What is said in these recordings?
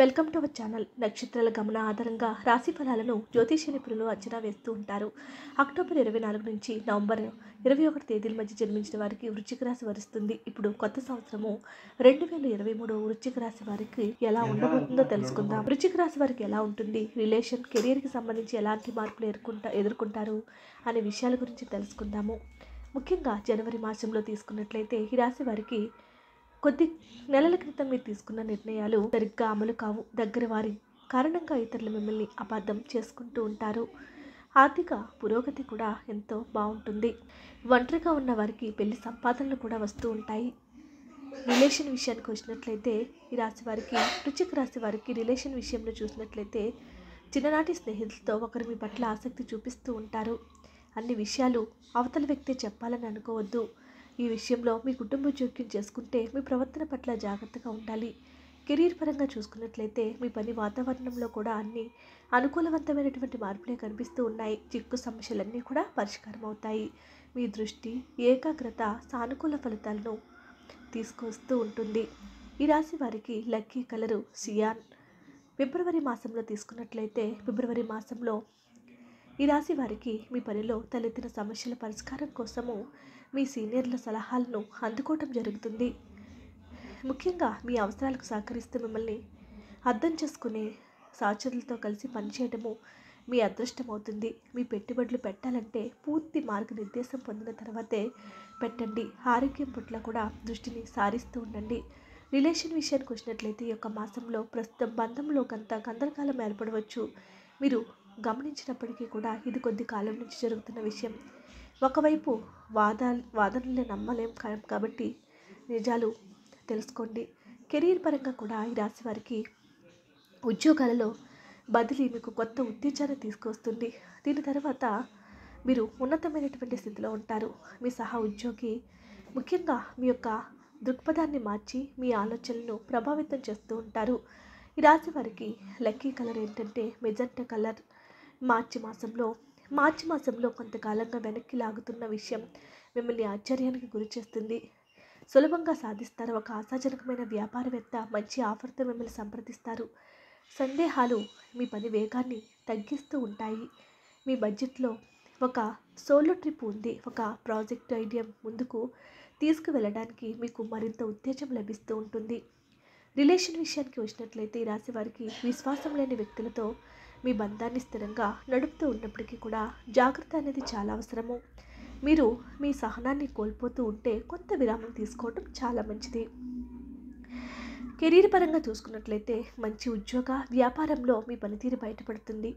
Welcome to our channel. నక్షత్రాల గమన ఆధారంగా రాశి ఫలాలను జ్యోతిష నిపుణులు అంచనా వేస్తూ ఉంటారు. అక్టోబర్ ఇరవై నాలుగు నుంచి నవంబర్ ఇరవై ఒకటి తేదీల మధ్య జన్మించిన వారికి వృశ్చిక రాశి వరిస్తుంది. ఇప్పుడు కొత్త సంవత్సరము రెండు వేల ఇరవై మూడు వృశ్చిక రాశి వారికి ఎలా ఉండబోతుందో తెలుసుకుందాం. వృశ్చిక రాశి వారికి ఎలా ఉంటుంది? రిలేషన్ కెరియర్కి సంబంధించి ఎలాంటి మార్పులు ఎదుర్కొంటా ఎదుర్కొంటారు అనే విషయాల గురించి తెలుసుకుందాము. ముఖ్యంగా జనవరి మాసంలో తీసుకున్నట్లయితే ఈ రాశి వారికి కొద్ది నెలల క్రితం మీరు తీసుకున్న నిర్ణయాలు సరిగ్గా అమలు కావు. దగ్గర వారి కారణంగా ఇతరులు మిమ్మల్ని అబద్ధం చేసుకుంటూ ఉంటారు. ఆర్థిక పురోగతి కూడా ఎంతో బాగుంటుంది. ఒంటరిగా ఉన్న వారికి పెళ్ళి సంపాదనలు కూడా వస్తూ ఉంటాయి. రిలేషన్ విషయానికి వచ్చినట్లయితే ఈ రాశి వారికి వృశ్చిక రాశి వారికి రిలేషన్ విషయంలో చూసినట్లయితే చిన్ననాటి స్నేహితులతో ఒకరు మీ పట్ల ఆసక్తి చూపిస్తూ ఉంటారు. అన్ని విషయాలు అవతల వ్యక్తి చెప్పాలని అనుకోవద్దు. ఈ విషయంలో మీ కుటుంబ జోక్యం చేసుకుంటే మీ ప్రవర్తన పట్ల జాగ్రత్తగా ఉండాలి. కెరీర్ పరంగా చూసుకున్నట్లయితే మీ పని వాతావరణంలో కూడా అన్ని అనుకూలవంతమైనటువంటి మార్పులే కనిపిస్తూ ఉన్నాయి. చిక్కు సమస్యలన్నీ కూడా పరిష్కారం అవుతాయి. మీ దృష్టి ఏకాగ్రత సానుకూల ఫలితాలను తీసుకొస్తూ ఉంటుంది. ఈ రాశి వారికి లక్కీ కలరు సియాన్. ఫిబ్రవరి మాసంలో తీసుకున్నట్లయితే ఫిబ్రవరి మాసంలో ఈ రాశి వారికి మీ పనిలో తలెత్తిన సమస్యల పరిష్కారం కోసము మీ సీనియర్ల సలహాలను అందుకోవటం జరుగుతుంది. ముఖ్యంగా మీ అవసరాలకు సహకరిస్తే మిమ్మల్ని అర్థం చేసుకునే సహచరులతో కలిసి పనిచేయడము మీ అదృష్టం అవుతుంది మీ పెట్టుబడులు పెట్టాలంటే పూర్తి మార్గనిర్దేశం పొందిన తర్వాతే పెట్టండి. ఆరోగ్యం పట్ల కూడా దృష్టిని సారిస్తూ ఉండండి. రిలేషన్ విషయానికి వచ్చినట్లయితే ఈ యొక్క మాసంలో ప్రస్తుతం బంధంలో కొంత గందరగోళం ఏర్పడవచ్చు. మీరు గమనించినప్పటికీ కూడా ఇది కొద్ది కాలం నుంచి జరుగుతున్న విషయం. ఒకవైపు వాదా వాదనల్ని నమ్మలేం కాబట్టి నిజాలు తెలుసుకోండి. కెరీర్ పరంగా కూడా ఈ రాశి వారికి ఉద్యోగాలలో బదిలీ మీకు కొత్త ఉత్తేజాన్ని తీసుకొస్తుంది. దీని తర్వాత మీరు ఉన్నతమైనటువంటి స్థితిలో ఉంటారు. మీ సహా ఉద్యోగి ముఖ్యంగా మీ యొక్క దృక్పథాన్ని మార్చి మీ ఆలోచనలను ప్రభావితం చేస్తూ ఉంటారు. ఈ రాశి వారికి లక్కీ కలర్ ఏంటంటే మెజెంటా కలర్ మార్చి మాసంలో మార్చి మాసంలో కొంతకాలంగా వెనక్కి లాగుతున్న విషయం మిమ్మల్ని ఆశ్చర్యానికి గురిచేస్తుంది సులభంగా సాధిస్తారు. ఒక ఆశాజనకమైన వ్యాపారవేత్త మంచి ఆఫర్తో మిమ్మల్ని సంప్రదిస్తారు. సందేహాలు మీ పని వేగాన్ని తగ్గిస్తూ ఉంటాయి. మీ బడ్జెట్లో ఒక సోలో ట్రిప్ ఉంది. ఒక ప్రాజెక్ట్ ఐడియా ముందుకు తీసుకువెళ్ళడానికి మీకు మరింత ఉత్తేజం లభిస్తూ ఉంటుంది. రిలేషన్ విషయానికి వచ్చినట్లయితే ఈ రాశి వారికి విశ్వాసం లేని వ్యక్తులతో మీ బంధాన్ని స్థిరంగా నడుపుతూ ఉన్నప్పటికీ కూడా జాగ్రత్త అనేది చాలా అవసరము. మీరు మీ సహనాన్ని కోల్పోతూ ఉంటే కొంత విరామం తీసుకోవటం చాలా మంచిది. కెరీర్ పరంగా చూసుకున్నట్లయితే మంచి ఉద్యోగ వ్యాపారంలో మీ పనితీరు బయటపడుతుంది.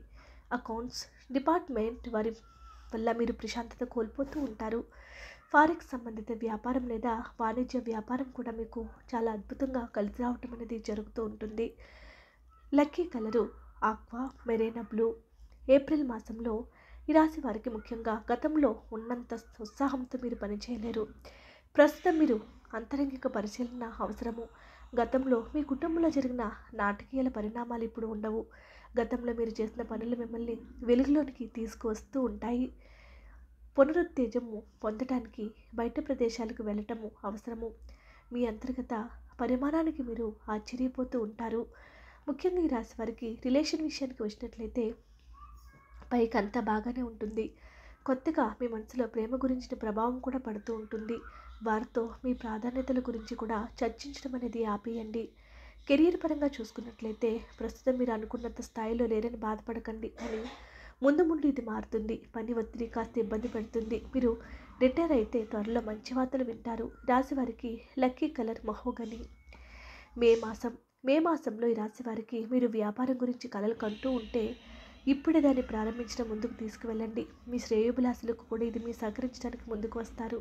అకౌంట్స్ డిపార్ట్మెంట్ వారి వల్ల మీరు ప్రశాంతత కోల్పోతూ ఉంటారు. ఫారెక్స్ సంబంధిత వ్యాపారం లేదా వాణిజ్య వ్యాపారం కూడా మీకు చాలా అద్భుతంగా కలిసి రావటం అనేది జరుగుతూ ఉంటుంది. Lucky colour aquamarine blue. April మాసంలో ఈ రాశి వారికి ముఖ్యంగా గతంలో ఉన్నంత ఉత్సాహంతో మీరు పనిచేయలేరు. ప్రస్తుతం మీరు అంతరంగిక పరిశీలన అవసరము. గతంలో మీ కుటుంబంలో జరిగిన నాటకీయాల పరిణామాలు ఇప్పుడు ఉండవు. గతంలో మీరు చేసిన పనులు మిమ్మల్ని వెలుగులోనికి తీసుకువస్తూ ఉంటాయి. పునరుత్తేజము పొందటానికి బయట ప్రదేశాలకు వెళ్ళటము అవసరము. మీ అంతర్గత పరిమాణానికి మీరు ఆశ్చర్యపోతూ ఉంటారు. ముఖ్యంగా ఈ రాశి వారికి రిలేషన్ విషయానికి వచ్చినట్లయితే పైకి అంతా బాగానే ఉంటుంది. కొత్తగా మీ మనసులో ప్రేమ గురించిన ప్రభావం కూడా పడుతూ ఉంటుంది. వారితో మీ ప్రాధాన్యతల గురించి కూడా చర్చించడం అనేది ఆపేయండి. కెరీర్ పరంగా చూసుకున్నట్లయితే ప్రస్తుతం మీరు అనుకున్నంత స్థాయిలో లేరని బాధపడకండి అని ముందు ముందు ఇది మారుతుంది. పని ఒత్తిడి కాస్త ఇబ్బంది పెడుతుంది. మీరు రిటైర్ అయితే త్వరలో మంచి వార్తలు వింటారు. రాశి వారికి లక్కీ కలర్ మహోగని మే మాసం మే మాసంలో ఈ రాశి వారికి మీరు వ్యాపారం గురించి కలలు కంటూ ఉంటే ఇప్పుడే దాన్ని ప్రారంభించడం ముందుకు తీసుకువెళ్ళండి. మీ శ్రేయోభిలాసులకు కూడా ఇది మీ సహకరించడానికి ముందుకు వస్తారు.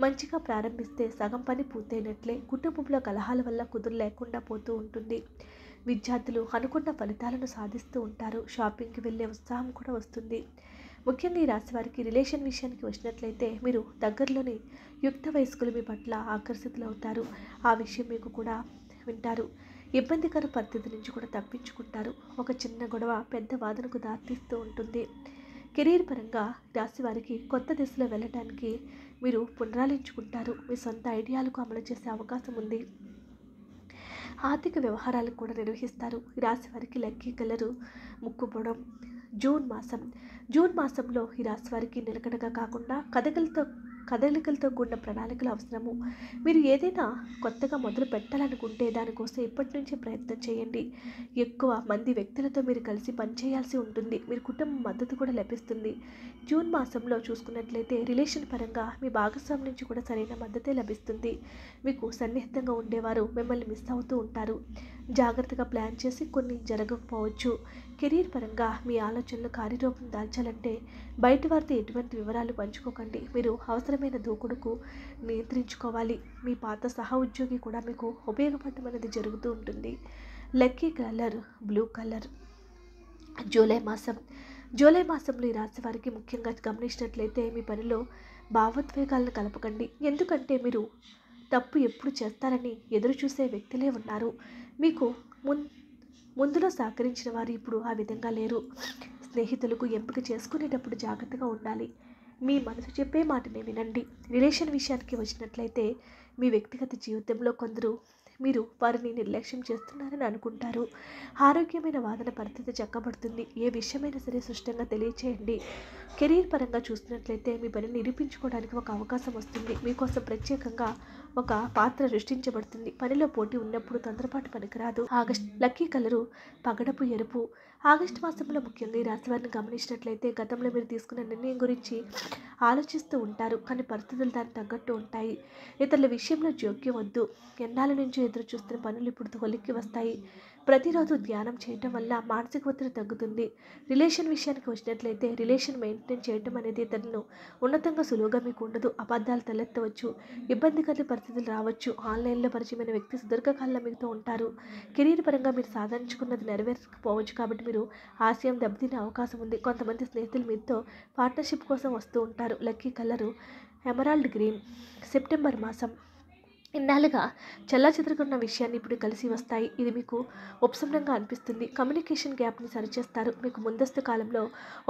మంచిగా ప్రారంభిస్తే సగం పని పూర్తయినట్లే కుటుంబంలో కలహాల వల్ల కుదురు లేకుండా పోతూ ఉంటుంది. విద్యార్థులు అనుకున్న ఫలితాలను సాధిస్తూ ఉంటారు. షాపింగ్కి వెళ్ళే ఉత్సాహం కూడా వస్తుంది. ముఖ్యంగా ఈ రాశి వారికి రిలేషన్ విషయానికి వచ్చినట్లయితే మీరు దగ్గరలోని యుక్త వయస్కులు మీ పట్ల ఆకర్షితులవుతారు. ఆ విషయం మీకు కూడా వింటారు. ఇబ్బందికర పరిస్థితి నుంచి కూడా తప్పించుకుంటారు. ఒక చిన్న గొడవ పెద్ద వాదనకు దారితీస్తూ ఉంటుంది. కెరీర్ పరంగా రాశి వారికి కొత్త దిశలో వెళ్ళడానికి మీరు పునరాలించుకుంటారు మీ సొంత ఐడియాలకు అమలు చేసే అవకాశం ఉంది. ఆర్థిక వ్యవహారాలు కూడా నిర్వహిస్తారు. ఈ రాశి వారికి లక్కీ కలరు ముక్కుపోవడం జూన్ మాసం. జూన్ మాసంలో ఈ రాశి వారికి నిలకడగా కాకుండా కథకలతో కదలికలతో కూడిన ప్రణాళికలు అవసరము. మీరు ఏదైనా కొత్తగా మొదలు పెట్టాలనుకుంటే దానికోసం ఇప్పటి నుంచే ప్రయత్నం చేయండి. ఎక్కువ మంది వ్యక్తులతో మీరు కలిసి పనిచేయాల్సి ఉంటుంది. మీరు కుటుంబ మద్దతు కూడా లభిస్తుంది. జూన్ మాసంలో చూసుకున్నట్లయితే రిలేషన్ పరంగా మీ భాగస్వామి నుంచి కూడా సరైన మద్దతే లభిస్తుంది. మీకు సన్నిహితంగా ఉండేవారు మిమ్మల్ని మిస్ అవుతూ ఉంటారు. జాగ్రత్తగా ప్లాన్ చేసి కొన్ని జరగకపోవచ్చు. కెరీర్ పరంగా మీ ఆలోచనలు కార్యరూపం దాల్చాలంటే బయట వారితో ఎటువంటి వివరాలు పంచుకోకండి. మీరు అవసరమైన దూకుడుకు నియంత్రించుకోవాలి. మీ పాత సహ ఉద్యోగి కూడా మీకు ఉపయోగపడటం అనేది జరుగుతూ ఉంటుంది. Lucky colour blue colour. July మాసం. జూలై మాసంలో ఈ రాశి వారికి ముఖ్యంగా గమనించినట్లయితే మీ పనిలో భావోద్వేగాలను కలపకండి. ఎందుకంటే మీరు తప్పు ఎప్పుడు చేస్తారని ఎదురు చూసే వ్యక్తులే ఉన్నారు. మీకు మున్ ముందులో సహకరించిన వారు ఇప్పుడు ఆ విధంగా లేరు. స్నేహితులకు ఎంపిక చేసుకునేటప్పుడు జాగ్రత్తగా ఉండాలి. మీ మనసు చెప్పే మాటనే వినండి. రిలేషన్ విషయానికి వచ్చినట్లయితే మీ వ్యక్తిగత జీవితంలో కొందరు మీరు వారిని నిర్లక్ష్యం చేస్తున్నారని అనుకుంటారు. ఆరోగ్యమైన వాదన పరిస్థితి చక్కబడుతుంది. ఏ విషయమైనా సరే స్పష్టంగా తెలియచేయండి. కెరీర్ పరంగా చూసినట్లయితే మీ పనిని నిరూపించుకోవడానికి ఒక అవకాశం వస్తుంది. మీకోసం ప్రత్యేకంగా ఒక పాత్ర సృష్టించబడుతుంది. పనిలో పోటీ ఉన్నప్పుడు తొందరపాటు పనికిరాదు. ఆగస్ట్ లక్కీ కలరు పగడపు ఎరుపు. ఆగస్టు మాసంలో ముఖ్యంగా ఈ రాశి వారిని గమనించినట్లయితే గతంలో మీరు తీసుకున్న నిర్ణయం గురించి ఆలోచిస్తూ ఉంటారు. కానీ పరిస్థితులు దానికి తగ్గట్టు ఉంటాయి. ఇతరుల విషయంలో జోక్యం వద్దు. ఎన్నాళ్ళ నుంచి ఎదురు చూస్తున్న పనులు ఇప్పుడు కొలిక్కి వస్తాయి. ప్రతిరోజు ధ్యానం చేయటం వల్ల మానసిక ఒత్తిడి తగ్గుతుంది. రిలేషన్ విషయానికి వచ్చినట్లయితే రిలేషన్ మెయింటైన్ చేయటం అనేది ఇతరులను ఉన్నతంగా సులువుగా మీకు ఉండదు. అబద్ధాలు తలెత్తవచ్చు. ఇబ్బందికర పరిస్థితులు రావచ్చు. ఆన్లైన్లో పరిచయమైన వ్యక్తి సుదీర్ఘకాలంలో మీతో ఉంటారు. కెరీర్ పరంగా మీరు సాధించుకున్నది నెరవేర్చకపోవచ్చు కాబట్టి మీరు ఆశయం దెబ్బతినే అవకాశం ఉంది. కొంతమంది స్నేహితులు మీతో పార్ట్నర్షిప్ కోసం వస్తూ ఉంటారు. Lucky colour emerald green September మాసం. ఇన్నాళ్ళుగా చల్లా చెదరకున్న విషయాన్ని ఇప్పుడు కలిసి వస్తాయి. ఇది మీకు ఉపశమనంగా అనిపిస్తుంది. కమ్యూనికేషన్ గ్యాప్ని సరిచేస్తారు. మీకు ముందస్తు కాలంలో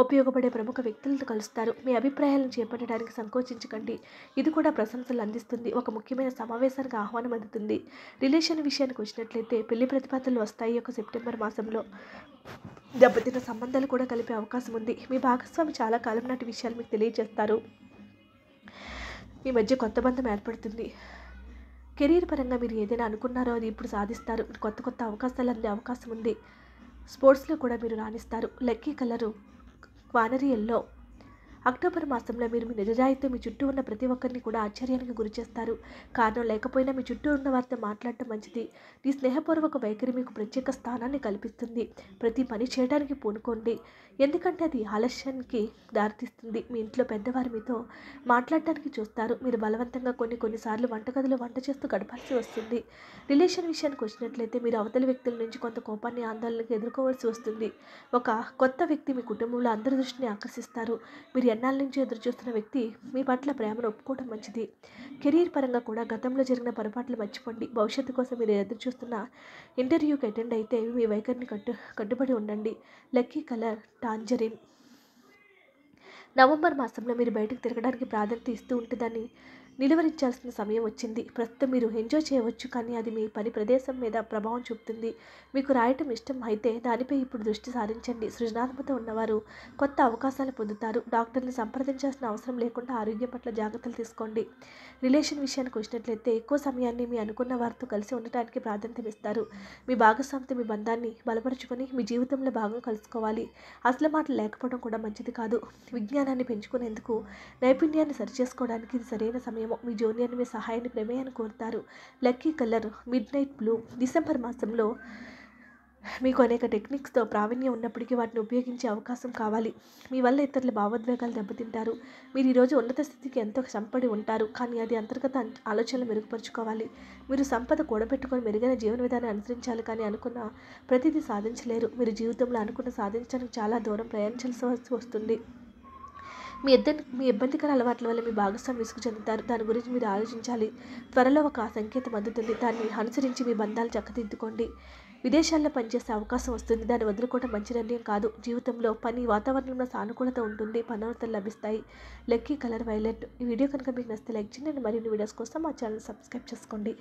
ఉపయోగపడే ప్రముఖ వ్యక్తులను కలుస్తారు. మీ అభిప్రాయాలను చేపట్టడానికి సంకోచించకండి. ఇది కూడా ప్రశంసలు అందిస్తుంది. ఒక ముఖ్యమైన సమావేశానికి ఆహ్వానం అందుతుంది. రిలేషన్ విషయానికి వచ్చినట్లయితే పెళ్ళి ప్రతిపాదనలు వస్తాయి ఒక సెప్టెంబర్ మాసంలో. దెబ్బతిన్న సంబంధాలు కూడా కలిపే అవకాశం ఉంది. మీ భాగస్వామి చాలా కాలం నాటి విషయాలు మీకు తెలియజేస్తారు. మీ మధ్య కొత్త బంధం ఏర్పడుతుంది. కెరీర్ పరంగా మీరు ఏదైనా అనుకున్నారో అది ఇప్పుడు సాధిస్తారు. కొత్త కొత్త అవకాశాలు అందే అవకాశం ఉంది. స్పోర్ట్స్లో కూడా మీరు రాణిస్తారు. లక్కీ కలరు వానరీ ఎల్లో అక్టోబర్ మాసంలో మీరు మీ నిజాయితీ మీ చుట్టూ ఉన్న ప్రతి ఒక్కరిని కూడా ఆశ్చర్యానికి గురి చేస్తారు. కారణం లేకపోయినా మీ చుట్టూ ఉన్న వారితో మాట్లాడటం మంచిది. మీ స్నేహపూర్వక వైఖరి మీకు ప్రత్యేక స్థానాన్ని కల్పిస్తుంది. ప్రతి పని చేయడానికి పూనుకోండి. ఎందుకంటే అది ఆలస్యానికి దారితీస్తుంది. మీ ఇంట్లో పెద్దవారు మీతో మాట్లాడటానికి చూస్తారు. మీరు బలవంతంగా కొన్ని కొన్నిసార్లు వంటగదిలో వంట చేస్తూ గడపాల్సి వస్తుంది. రిలేషన్ విషయానికి వచ్చినట్లయితే మీరు అవతలి వ్యక్తుల నుంచి కొంత కోపాన్ని ఆందోళనకు ఎదుర్కోవాల్సి వస్తుంది. ఒక కొత్త వ్యక్తి మీ కుటుంబంలో అందరి దృష్టిని ఆకర్షిస్తారు. మీరు ఎన్నాళ్ళ నుంచి ఎదురు చూస్తున్న వ్యక్తి మీ పట్ల ప్రేమను ఒప్పుకోవడం మంచిది. కెరీర్ పరంగా కూడా గతంలో జరిగిన పొరపాట్లు మర్చిపోండి. భవిష్యత్తు కోసం మీరు ఎదురు చూస్తున్న ఇంటర్వ్యూకి అటెండ్ అయితే మీ వైఖరిని కట్టు కట్టుబడి ఉండండి. Lucky colour tangerine. నవంబర్ మాసంలో మీరు బయటకు తిరగడానికి ప్రాధాన్యత ఇస్తూ ఉంటుందని నిలువరించాల్సిన సమయం వచ్చింది. ప్రస్తుతం మీరు ఎంజాయ్ చేయవచ్చు కానీ అది మీ పని ప్రదేశం మీద ప్రభావం చూపుతుంది. మీకు రాయటం ఇష్టం అయితే దానిపై ఇప్పుడు దృష్టి సారించండి. సృజనాత్మకత ఉన్నవారు కొత్త అవకాశాలు పొందుతారు. డాక్టర్ని సంప్రదించాల్సిన అవసరం లేకుండా ఆరోగ్యం పట్ల జాగ్రత్తలు తీసుకోండి. రిలేషన్ విషయానికి వచ్చినట్లయితే ఎక్కువ సమయాన్ని మీ అనుకున్న వారితో కలిసి ఉండటానికి ప్రాధాన్యత ఇస్తారు. మీ భాగస్వామితో మీ బంధాన్ని బలపరుచుకొని మీ జీవితంలో భాగం కలుసుకోవాలి. అసలు మాటలు లేకపోవడం కూడా మంచిది కాదు. విజ్ఞానాన్ని పెంచుకునేందుకు నైపుణ్యాన్ని సరిచేసుకోవడానికి ఇది సరైన సమయం మీ జూనియర్ మీ సహాయాన్ని ప్రమేయాన్ని కోరుతారు. Lucky colour midnight blue December మాసంలో మీకు అనేక టెక్నిక్స్తో ప్రావీణ్యం ఉన్నప్పటికీ వాటిని ఉపయోగించే అవకాశం కావాలి. మీ వల్ల ఇతరుల భావోద్వేగాలు దెబ్బతింటారు. మీరు ఈరోజు ఉన్నత స్థితికి ఎంతో సంపడి ఉంటారు కానీ అది అంతర్గత ఆలోచనలు మెరుగుపరుచుకోవాలి. మీరు సంపద కూడబెట్టుకొని మెరుగైన జీవన విధానం అనుసరించాలి కానీ అనుకున్న ప్రతిదీ సాధించలేరు. మీరు జీవితంలో అనుకున్న సాధించడానికి చాలా దూరం ప్రయాణించాల్సి వస్తుంది. మీ ఇద్దరు మీ ఇబ్బందికర అలవాట్ల వల్ల మీ భాగస్వామి విసుగు చెందుతారు. దాని గురించి మీరు ఆలోచించాలి. త్వరలో ఒక సంకేతం అందుతుంది. దాన్ని అనుసరించి మీ బంధాలు చక్కదిద్దుకోండి. విదేశాల్లో పనిచేసే అవకాశం వస్తుంది. దాన్ని వదులుకోవడం మంచి నిర్ణయం కాదు. జీవితంలో పని వాతావరణంలో సానుకూలత ఉంటుంది. పనవతలు లభిస్తాయి. Lucky colour violet. ఈ వీడియో కనుక మీకు నచ్చితే లైక్ చేయండి. మరిన్ని వీడియోస్ కోసం మా ఛానల్ సబ్స్క్రైబ్ చేసుకోండి.